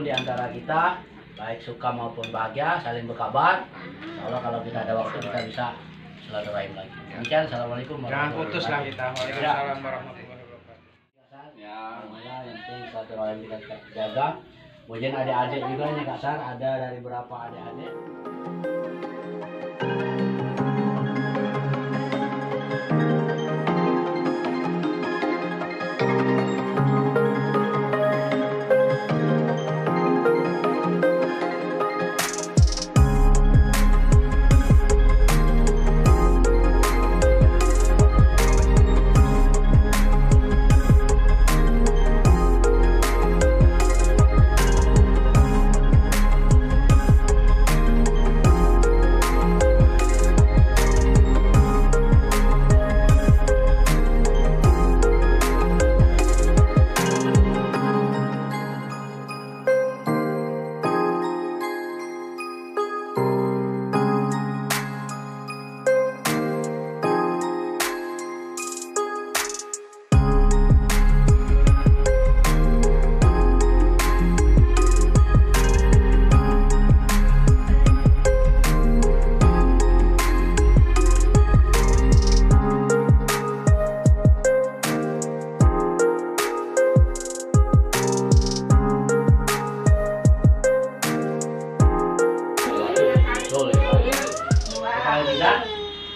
siapa pun di antara kita baik suka maupun bahagia saling berkabar Insya Allah kalau kita ada waktu kita bisa silaturahim lagi demikian assalamualaikum Jangan warahmatullahi putus lah wabarakatuh. kita. Waalaikumsalam warahmatullahi wabarakatuh. ya yang penting silaturahim kita jaga kemudian adik-adik juga nih Kak Sar ada dari berapa adik-adik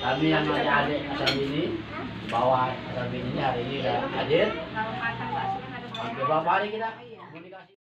kami yang adik-adik asal ini bawa asal ini hari ini sudah hadir. Beberapa hari kita komunikasi.